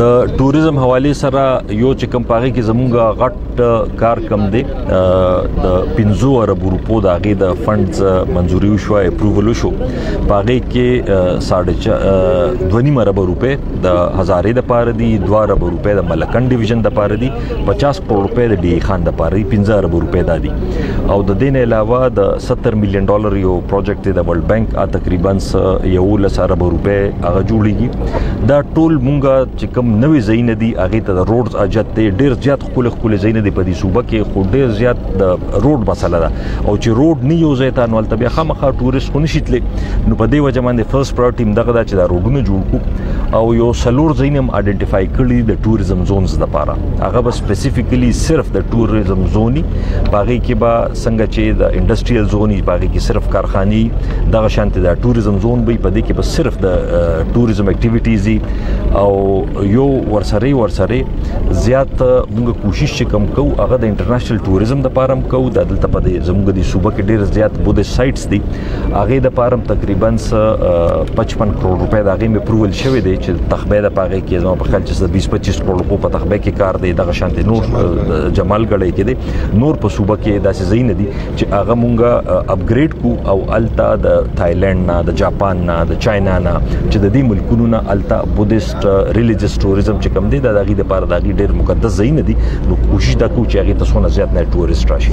د ټوریزم حواله سره یو چې کم پاغي کې زمونږ غټ کار کم دی د 15 ارب روپو د هغه د فندز منزوري شو اپروول شو پاغي کې 2.5 ارب روپې د هزارې د پاره دي 2 ارب روپې د ملکن ډیویژن د پاره دي 50 کروڑ روپے د بی خان د پاره 15 ارب روپے دادي او د دین علاوه د 70 میلیون ډالر یو پروجیکټ دی د ورلد بانک ا تقریبا یو لس ارب روپے هغه جوړیږي دا ټول مونږه چې کم نوې زین دي هغه ته د روډز اجت ډیر زیات خپل خپل زین دي په دې صوبه کې خو ډیر زیات د روډ مسله ده او چې روډ نه یو ځای ته نو البته بیا خامخا ټوریست خو نشي تللی نو په دې وجه باندې فرست پرایورټي هم دغه دا چې دا روډونه جوړ کو او یو سلور ځین هم ایدنټیفای کړی د ټوریزم زونز لپاره هغه به سپیسیفیکلی صرف د ټوریزم زونی باغې کې به څنګه چې د انډستریال زونی باغې کې صرف کارخاني دغه شانته د ټوریزم زون به په دې کې به صرف د ټوریزم اکټیویټیز او یو ورسره ورسره زیات موږ کوشش چې کم کو هغه د انټرنیشنل ټوریزم د پاره هم کو د دلته په دې زموږ د صوبه کې ډیر زیات بودیش سایټس دي هغه د پاره تقریبا 55 کروڑ روپے د هغه اپروول شوی دی چې تخبه د پاره کې زموږ په خیال چې 20 25 کروڑ روپے په تخبه کې کار دی دغه شانتي نور جمال غړې کې دي نور په صوبه کې داسې زین دي چې هغه مونږه اپګریډ کو او التا د تایلند نه د جاپان نه د چاینا نه چې د دې ملکونو نه التا بودیست ریلیجیس ټوریزم چې کوم دی دا دغه د پاره دغه ډیر مقدس ځای نه دی نو کوشش دا کو چې هغه تاسو نه زیات نه ټوریست راشي